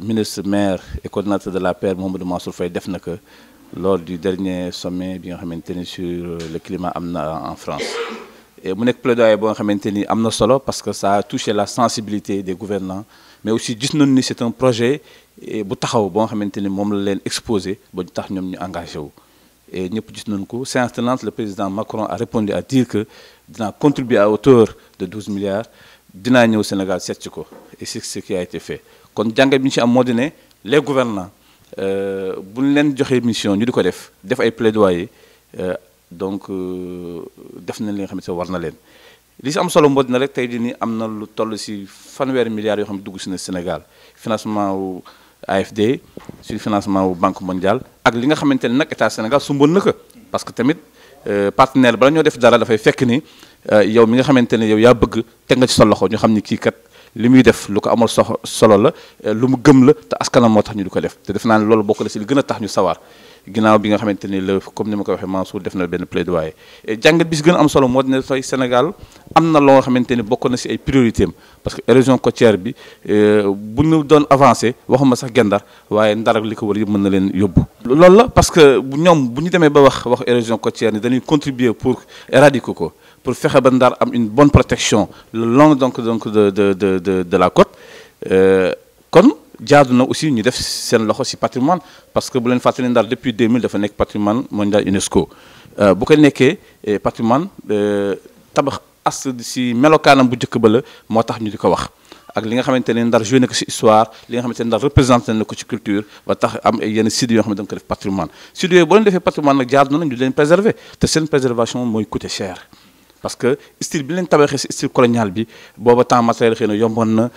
ministre maire et coordinateur de la paix Mamadou Mansour Faye def na lors du dernier sommet bi nga sur le climat en France. Et mu nekk plaidoyer boo nga xamante solo parce que ça a touché la sensibilité des gouvernants mais aussi gis nañu ni c'est un projet bu taxaw boo nga xamante la exposé ba ñu tax ñoom ñu engagé wu. Et ñëpp gis nañu ko. Séance le président Macron a répondu à dire que dinaa contribuer à hauteur de 12 milliards dinaa ñëw Sénégal seet ci ko et c'est ce qui a été fait. Kon bi ci am les gouvernants ñu leen mission ñu def def plaidoyer donc def nañ li nga xam ne war na leen. Li si am solo rek lu toll fanweeri milliards yoo xam dugg si na Sénégal. Financement wu AFD sur financement wu Banque mondiale ak li nga xamante ne nag état Sénégal sumboon na ko. Parce que tamit partenaire bala ñoo def dara fekk yow mi nga xamante ne yow yaa bëgg teg nga ci sa loxo ñu xam ni kii kat li muy def lu ko amal sox solo la lu mu gëm la te askanam moo tax ñu di ko def. Te def naa ne loolu bokk na si li gën a tax ñu sawar. Ginnaaw bi nga xamante ni la comme ni ma ko waxee Mansour def na benn plaidoyer. Jàngat bi si gën a am solo moo dina tey Sénégal am na loo xamante ni bokk na si ay priorité parce que érosion côtière bi bu ñu doon avancé waxuma sax gendar waaye ndar li ko wër yëpp mën na leen yóbbu. loolu la parce que ñoom bu ñu demee ba wax wax érosion côtière ni dañuy contribuer pour éradiquer ko pour fexe ba ndar une bonne protection le long donc donc de de de de de la côte. Kon. jaadu na aussi ñu def seen loxo patrimoine parce que bu leen fàttali ndar depuis 2000 dafa nekk patrimoine mondial UNESCO. Bu ko nekkee patrimoine tabax as ci melokaanam bu njëkk ba la moo tax ñu di ko wax. Ak li nga xamante ndar joué na ci histoire li nga xamante ndar représenté na ci culture ba tax am ay yenn sites yoo xam ne da ko def patrimoine. Sites yooyu boo leen defee patrimoine nag jaadu na ñu leen préserver. Te seen préservation mooy coûter cher parce que style style colonial bi booba temps matériel xëy na yomboon na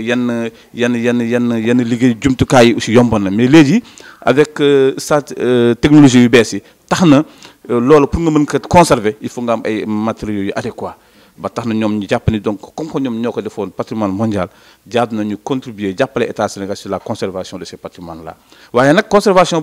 yenn yenn yenn mais avec sa technologie yu pour conserver il faut nga matériaux yu ba donc comme patrimoine mondial contribuer jàppale état Sénégal la conservation de ces patrimoines là conservation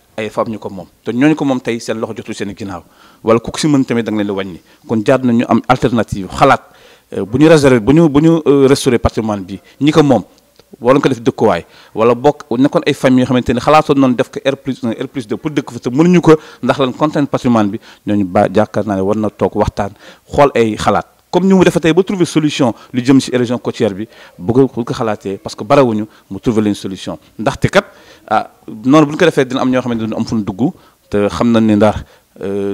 ay femmes ñu ko moom te ñooñu ko moom tey seen loxo jotul seen ginnaaw wala ku si mën tamit da leen di wàññi. kon jaar nañu am alternative xalaat bu ñu réserver bu ñu bu ñu restaurer patrimoine bi ñi ko moom wala ko def dëkkuwaay wala bokk nekkoon ay famille yoo noonu def ko R plus 1 R plus 2 pour dëkk fa te mënuñu ko ndax lan content patrimoine bi ñooñu ba jàkkaar naa ne war na toog waxtaan xool ay xalaat. Comme ni mu defa tey ba trouver solution. Lu jëm ci érosion côtière bi bu ko ko xalaatee parce que barawuñu trouver leen solution. Ndaxte kat ah noonu bu ñu ko defee dina am ñoo xamante ne am fu ñu dugg. Te xam nañ ne ndax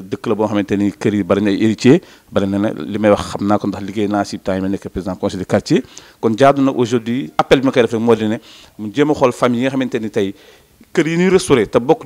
dëkk la boo xamante ni kër yi bari na ay héritier bari na li may wax xam naa conseil de quartier kon jaadu na aujourd'hui appel bi ma koy def rek moo di ne mu jéem a famille yi nga xamante ni tey kër yi ñuy restauré te bokk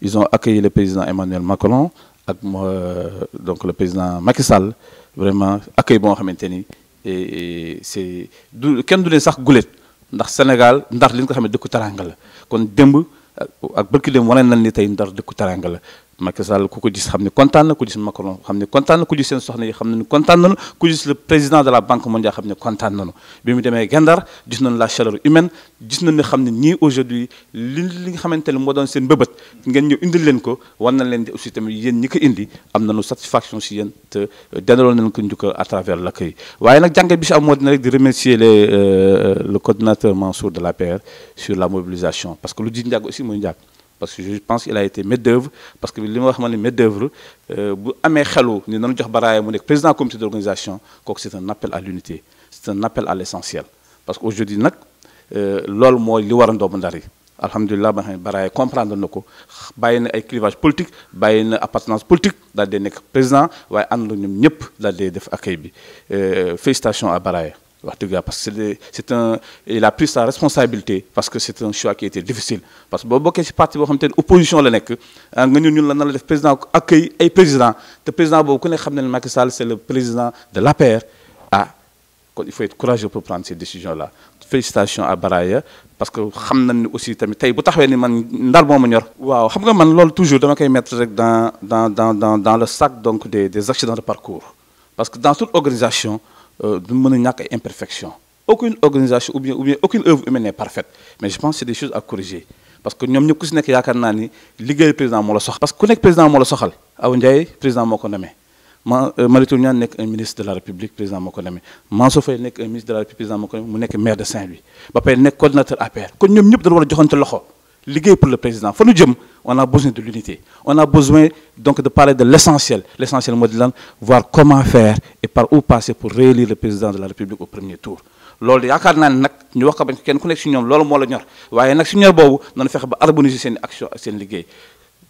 ils ont accueilli le président Emmanuel Macron ak donc le président Macky Sall. Vraiment accueil boo xamante ni c' est du kenn du leen sax gulet. Ndax Sénégal ndar li nga xam ne dëkku taranga la. Kon démb. ak bërki dem wane nañ ni ndar Macky Sall ku ko gis xam ne kontaan na ku gis Macron xam ne kontaan na ku gis soxna yi xam ne kontaan nañu le président de la banque mondiale xam ne nañu. Bi mu demee Gendar la chaleur humaine gis nañu ne xam ne ñii aujourd'hui li li nga xamante ne doon seen mbëbët ngeen ñëw indil leen ko war nañ leen di aussi tamit yéen ñi ko indi am nañu satisfaction si yéen te dendaloon nañ ko à travers l'accueil. Waaye nag jàngat bi si am moo rek di remercier les le coordinateur Mansour de l'APR sur la mobilisation parce que lu ji njàgg aussi muy parce que je pense qu'il a été maître d'œuvre parce que li maître d'œuvre bu amee xelu ni nañu jox baraaya mu nekk président comité d'organisation c'est un appel à l'unité c'est un appel à l'essentiel. Parce que aujourd'hui nag loolu mooy li war a ndoobu ndar comprendre na ko bàyyi na ay clivage politique bàyyi na appartenance politique daal dee nekk président waaye ànd ñoom ñëpp daal def accueil bi. Félicitations à baraaya parce que c'est un il a pris sa responsabilité parce que c'est un choix qui était difficile. Parce que boo bokkee ci parti boo xam te ne opposition la nekk nga ñun ñun la na président accueil président. Te président Macky Sall c'est le président de l'APR. Ah il faut être courageux pour prendre ces décisions là félicitations à Baraya parce que xam nañ ni aussi tamit tey bu taxawee ni man ndar moo ma ñor. Waaw xam toujours dama koy mettre dans dans dans dans dans le sac donc des des accidents de parcours. Parce que dans toute organisation du mën a aucune organisation ou bien ou bien aucune œuvre humaine n'est parfaite. Mais je pense c'est des choses à corriger. Parce que ñoom ñëpp ku si président moo parce que ku président moo la président ma nekk un ministre de la République président moo ko un ministre de la République président moo ko nommé. Mu nekk maire de Saint-Louis. Ba pare nekk coordinateur APR liggéey pour le président. Fa nu jëm on a besoin de l'unité. On a besoin donc de parler de l'essentiel. L'essentiel moo di lan voir comment faire et par où passer pour réélire le président de la République au premier tour. Loolu yaakaar naa ne nag ñu wax ko bañ kenn ku nekk si ñoom loolu moo la ñor. Waaye nag si ñor boobu nañu fexe ba harmoniser seen action ak seen liggéey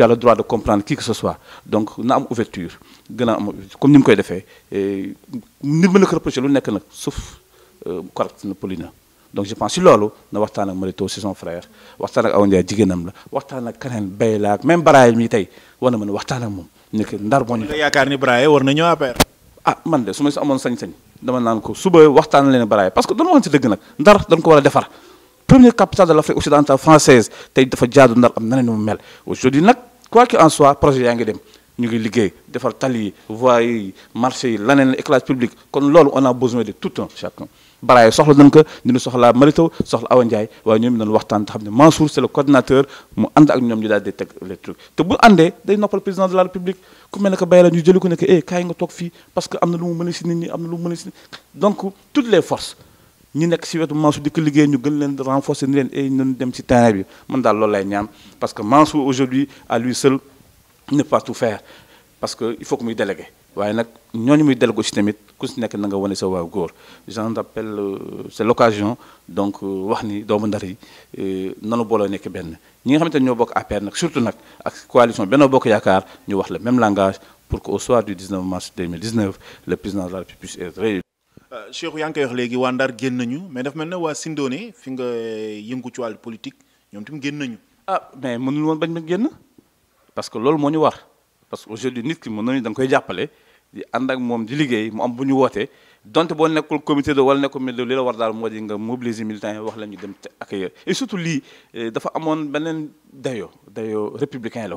tu as le droit de comprendre qui que ce soit donc na am ouverture gën a am comme ni mu koy defee nit mën na ko reprocher lu nekk nag sauf correct na poli na donc je pense si loolu na waxtaan ak Marito si son frère waxtaan ak Awa Ndiaye jigéenam la waxtaan ak keneen bay la ak même Baraye mi tey war na mën a waxtaan ak moom nekk ndar moo ñu. nga yaakaar ni Baraye war na ñëw APR. ah man de su ma si amoon sañ-sañ dama naan ko suba waxtaan leen Baraye parce que dañu waxoon si dëgg nag ndar dañ ko war a defar. première capitale de l'Afrique occidentale française tey dafa jaadu ndar am na ne mu mel aujourd'hui nag quoi qu'il en soit projet yaa ngi dem. Ñu ngi liggéey defar tali yi voies yi marché yi laneen éclairage public. Kon loolu on a besoin de tout un chacun. Baraye soxla nañ ko ñu soxla Marito soxla Awa Ndiaye waaye ñoom nañu waxtaan te xam ne Mansour c'est le coordinateur mu ànd ak ñoom ñu daal di teg les trucs. Te bu àndee day noppal président de la République. Ku mel ne que Baye la ñu jëli ko ne que eh kaay nga toog fii parce que am na lu mu mën si nit ñi am na lu mu mën si donc toutes les forces ñi nekk si wetu Mansour di ko liggéey ñu gën leen renforcer ni leen ay nañu dem ci terrain bi. Man daal loolu ñaan parce que Mansour aujourd'hui à lui seul ne peut pas tout faire parce que il faut que muy délégué. Waaye nag ñooñu muy délégué aussi tamit ku si nekk na nga wane sa waaw góor. J'en rappelle c'est l'occasion donc wax ni doomu ndar yi nanu booloo nekk benn. Ñi nga xamante ne ñoo bokk APR nag surtout nag ak coalition Benno Bokk Yaakaar ñu wax le même langage pour que au soir du 19 mars 2019 le président de la République puisse être réélu Cheikh yaa wax nañu mais dafa mel ne waa Sindoné fi nga yëngu ci politique nañu. ah mais mënul woon bañ parce que loolu moo ñu war parce que aujourd'hui nit ki mën nañu koy di ak di liggéey mu am bu ñu donte comité de wala nekkul li la war nga mobiliser militants wax la ñu dem accueillir. Et surtout lii dafa amoon beneen dayo dayo républicain la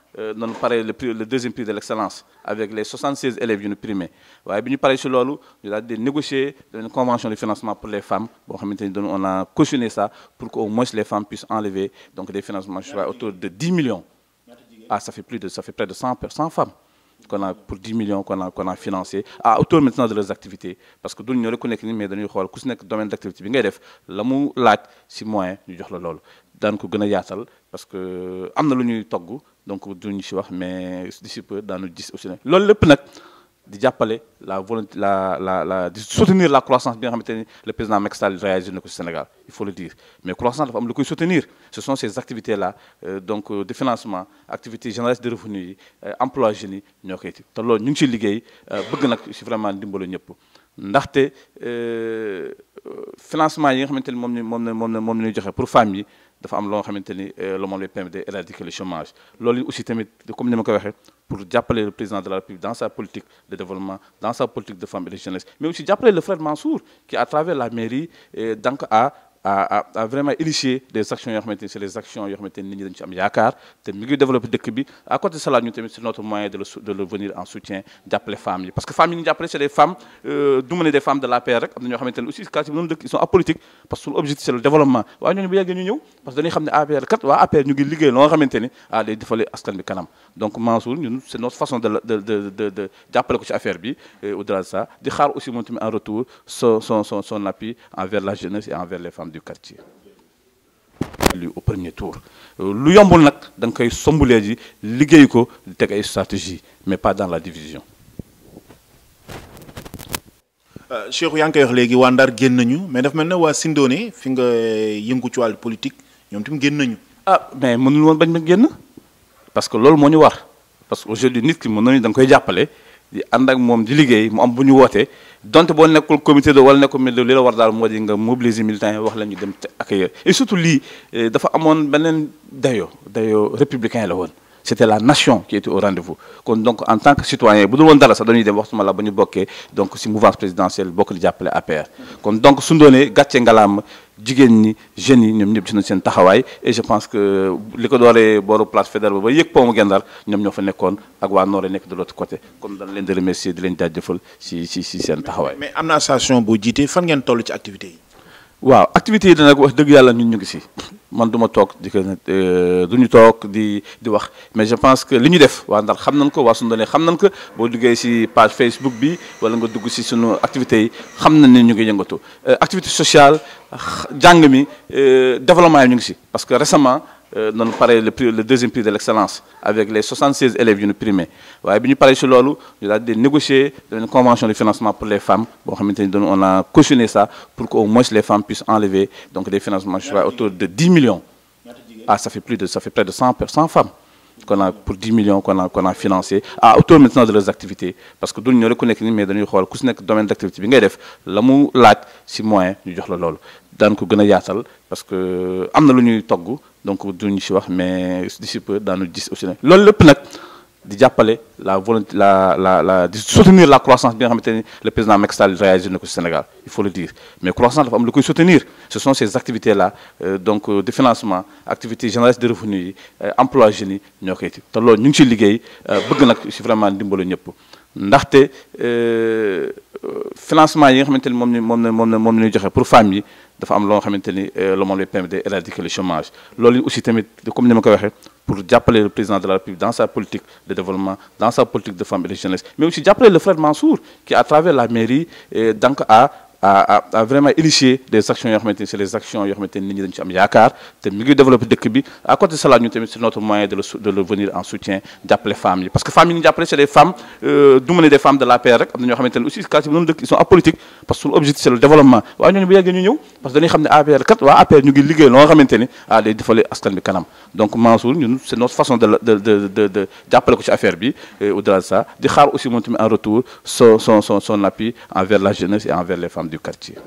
noonu pare le prix deuxième prix de l'excellence avec les 76 élèves yu ñu primé. Waaye bi ñu paree une convention de financement pour les femmes boo on a cautionné ça pour que au moins les femmes puissent enlever donc des financements autour de 10 millions. Ah ça fait plus de ça fait près de 100 100 femmes a pour 10 millions qu'on a qu'on financé à hauteur maintenant de leurs activités. Parce que duñ ñoo rek ku nekk ni mais domaine d'activité bi ngay def la mu si moyen ñu jox la loolu. Daan ko gën parce que am na lu donc duñu si wax mais d'ici peu daanu gis aussi ne. Loolu lépp di la soutenir la croissance le président Macky Sall réalisé na ko si Sénégal il faut le dire. Mais croissance dafa am soutenir. Ce sont ces activités là donc de financement activités génératrices de revenus yi emploi jeunes yi koy te ñu vraiment ñëpp. Financement yi nga ni la pour dafa am loo xamante ni le monde lui permet d'éradiquer le chômage. Aussi tamit comme ni ma ko waxee pour jàppale le président de la République dans sa politique de développement dans sa politique de femme et de jeunesse mais aussi jàppale le frère Mansour qui à travers la mairie donc a a a vraiment initié des actions yoo c'est des actions yoo xamante ni nit ñi dañu ci am yaakaar te mi à côté de cela ñu tamit c'est notre moyen de le de le venir en soutien jàppale femmes parce que femmes yi c'est des femmes du ma des femmes de l'APR rek. Am na ñoo xamante ne aussi bi noonu dëkk ils sont apolitiques parce que suñu objectif c'est le développement parce que dañuy xam ne APR kat waa APR ñu ngi liggéey loo xamante ni ah day defale askan bi donc Mansour c'est notre façon de de de de de affaire bi au-delà de ça di xaar aussi moom en retour son son son son appui envers la jeunesse et envers les femmes du quartier. Au premier tour. Lu yombul nag da nga koy sombulee ji liggéey ko di stratégie mais pas dans la division. Cheikhou yaa ngi koy wax léegi waa Ndar génn nañu mais dafa mel ne waa Sindoné fi nga politique ñoom tamit génn nañu. Ah mais mënul woon bañ ba génn? Parce que loolu moo ñu war. Parce que aujourd'hui nit ki mën nañu da nga koy jàppale di ànd ak moom di liggéey mu am bu ñu wootee. Donte boo nekkul comité de wala nekkul milieu li la war daal moo di nga mobiliser militants yi wax la ñu dem accueillir. Et surtout lii dafa amoon beneen dayo dayo républicain la woon. C'était la nation qui était au rendez-vous kon donc en tant que citoyen bu dul woon dara sax dañuy dem waxtuma la ba ñu donc ci mouvance présidentielle bokk di jàppale APR kon donc et je pense que li ko dooree place Faidherbe ba yëg pont Guet Ndar ñoom de l'autre côté comme dañ leen di remercier ci ci ci seen taxawaay. mais am na yi? Waaw activités yi nag wax dëgg yàlla wax. Mais je pense que li def waa ko ko. Si page Facebook bi wala si sunu activités yi xam yëngatu. Activité sociale mi développement ngi si. Parce que récemment noonu pare le prix le deuxième prix de l'excellence avec les 76 élèves yu ñu primé. Waaye bi ñu paree une convention de financement pour les femmes boo on a cautionné ça pour que au moins les femmes puissent enlever donc des financements je crois autour de 10 millions. Ah ça fait plus de ça fait près de 100 100 femmes a pour 10 millions qu'on a qu'on a financé à hauteur maintenant de leurs activités. Parce que duñ ñoo nekk ni mais dañuy xool ku domaine d'activité bi ngay def la mu laaj si moyen ñu jox la loolu. Daan ko gën a yaatal parce que am na lu donc duñu si wax mais d'ici peu daanu gis aussi ne loolu lépp la volonté la la la soutenir la croissance bi le président Macky Sall réalisé na ko ci Sénégal il faut le dire. Mais croissance dafa am soutenir. Ce sont ces activités là donc de financement activités génératrices de revenus yi emploi ñëpp. Ndaxte financement pour femmes ni le chômage. Aussi comme pour jàppale le président de la République dans sa politique de développement dans sa politique de femme et de jeunesse mais aussi jàppale le frère Mansour qui à travers la mairie donc a à à vraiment initier des actions yoo c'est les actions yoo xamante ni nit ñi dañu ci am yaakaar te mi développer dëkk bi. À côté de cela ñu tamit c'est notre moyen de le de le venir en soutien jàppale femmes yi. Parce que femmes yi c'est des femmes du ma des femmes de l'APR rek. Aussi quasi ñoom dëkk ils sont apolitiques parce que suñu objectif c'est le développement. Waaye ñooñu bu yeggee parce que dañuy xam ne APR kat waa APR ñu ngi liggéey loo xamante ni ah day defale askan bi kanam. Donc Mansour ñun c'est notre façon de de de de de jàppale ko ci bi au-delà de ça di xaar aussi moom tamit en retour son son son son appui envers la jeunesse et envers les femmes du quartier